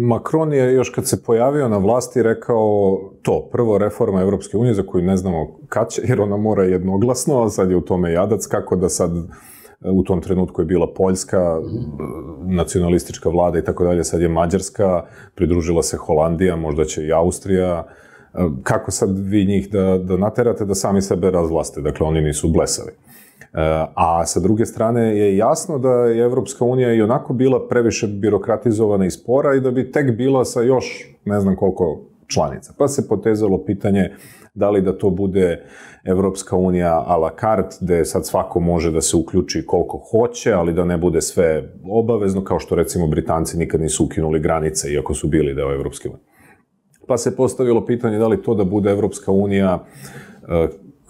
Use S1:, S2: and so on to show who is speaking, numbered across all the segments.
S1: Macron je još kad se pojavio na vlasti rekao to, prvo reforma Evropske unije za koju ne znamo kad će, jer ona mora jednoglasno, a sad je u tome jadac, kako da sad u tom trenutku je bila Poljska, nacionalistička vlada i tako dalje, sad je Mađarska, pridružila se Holandija, možda će i Austrija, kako sad vi njih da, da naterate da sami sebe razvlaste, dakle oni nisu blesavi. A sa druge strane je jasno da je Evropska unija i onako bila previše birokratizovana i spora i da bi tek bila sa još ne znam koliko članica. Pa se potezalo pitanje da li da to bude Evropska unija a la carte, gde sad svako može da se uključi koliko hoće, ali da ne bude sve obavezno, kao što recimo Britanci nikad nisu ukinuli granice, iako su bili deo Evropske unije. Pa se postavilo pitanje da li to da bude Evropska unija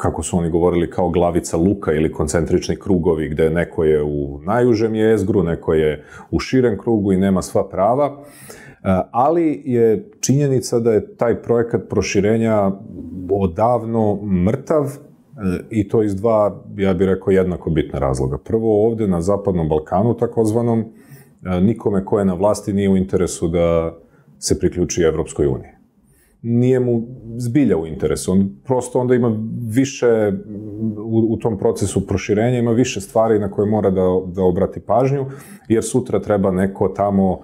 S1: kako su oni govorili, kao glavica luka ili koncentrični krugovi gde neko je u najužem jezgru, neko je u širem krugu i nema sva prava. E, ali je činjenica da je taj projekat proširenja odavno mrtav e, i to iz dva, ja bih rekao, jednako bitna razloga. Prvo, ovde na Zapadnom Balkanu, takozvanom, e, nikome ko je na vlasti nije u interesu da se priključi Evropskoj uniji nije mu zbilja u interesu. On prosto onda ima više u, u tom procesu proširenja, ima više stvari na koje mora da, da obrati pažnju, jer sutra treba neko tamo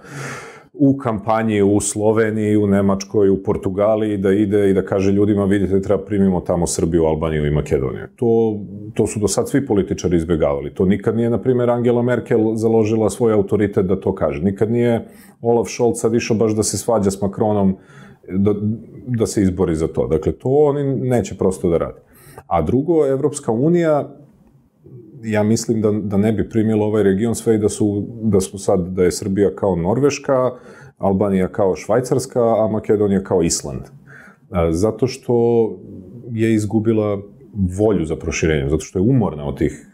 S1: u kampanji u Sloveniji, u Nemačkoj, u Portugaliji da ide i da kaže ljudima vidite treba primimo tamo Srbiju, Albaniju i Makedoniju. To, to su do sad svi političari izbjegavali. To nikad nije, na primjer, Angela Merkel založila svoj autoritet da to kaže. Nikad nije Olaf Scholz sad išao baš da se svađa s Makronom da, da se izbori za to. Dakle, to oni neće prosto da rade. A drugo, Evropska unija, ja mislim da, da ne bi primilo ovaj region sve i da su, da su sad, da je Srbija kao Norveška, Albanija kao Švajcarska, a Makedonija kao Island. Zato što je izgubila volju za proširenje, zato što je umorna od tih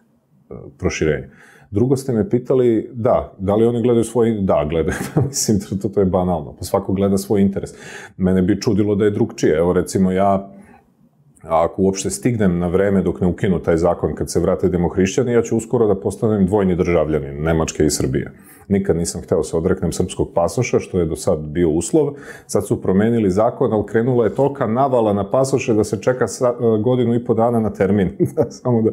S1: proširenja. Drugo ste me pitali, da, da li oni gledaju svoj, da, gledaju, mislim, to, to je banalno, pa svako gleda svoj interes. Mene bi čudilo da je drugčije, evo recimo ja, ako uopšte stignem na vreme dok ne ukinu taj zakon kad se vrate demohrišćani, ja ću uskoro da postanem dvojni državljanin Nemačke i Srbije. Nikad nisam hteo se odreknem srpskog pasoša, što je do sad bio uslov. Sad su promenili zakon, ali krenula je tolika navala na pasoše da se čeka e, godinu i po dana na termin. Samo da...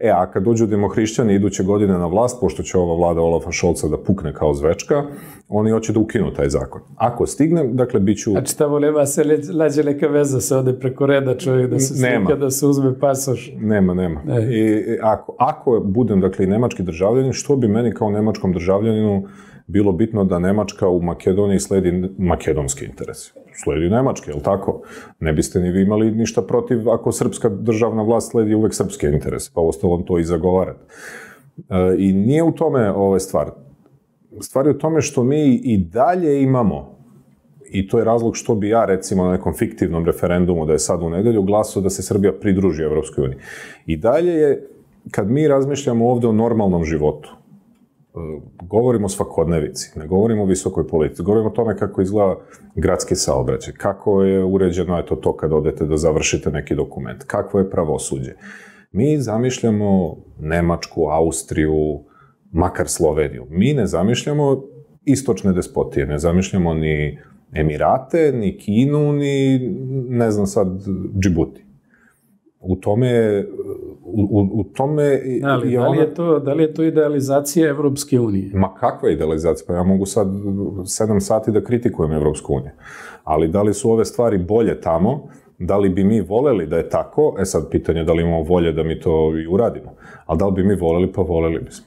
S1: E, a kad uđu demohrišćani iduće godine na vlast, pošto će ova vlada Olafa Šolca da pukne kao zvečka, oni hoće da ukinu taj zakon. Ako stignem, dakle, bit ću...
S2: Znači, tamo nema se lađe neka veza se ode preko reda čovjek da se slika, da se uzme pasoš.
S1: Nema, nema. Ne. I, ako, ako budem, dakle, i nemački državljanin, što bi meni kao nemačkom državljaninu bilo bitno da Nemačka u Makedoniji sledi makedonski interes. Sledi Nemački, je li tako? Ne biste ni vi imali ništa protiv ako srpska državna vlast sledi uvek srpske interese, pa ostalom to i zagovarate. E, I nije u tome ove stvar. Stvar je u tome što mi i dalje imamo i to je razlog što bi ja, recimo, na nekom fiktivnom referendumu da je sad u nedelju glasao da se Srbija pridruži Evropskoj uniji. I dalje je, kad mi razmišljamo ovde o normalnom životu, govorimo o svakodnevici, ne govorimo o visokoj politici, govorimo o tome kako izgleda gradski saobraćaj, kako je uređeno eto to kad odete da završite neki dokument, kakvo je pravosuđe. Mi zamišljamo Nemačku, Austriju, makar Sloveniju. Mi ne zamišljamo istočne despotije, ne zamišljamo ni Emirate, ni Kinu, ni ne znam sad Džibuti. U tome u, u tome
S2: Ali, je da li je to da li je to idealizacija Evropske unije?
S1: Ma kakva idealizacija? Pa ja mogu sad 7 sati da kritikujem Evropsku uniju. Ali da li su ove stvari bolje tamo? Da li bi mi voleli da je tako? E sad pitanje je da li imamo volje da mi to i uradimo. Ali da li bi mi voleli? Pa voleli bismo.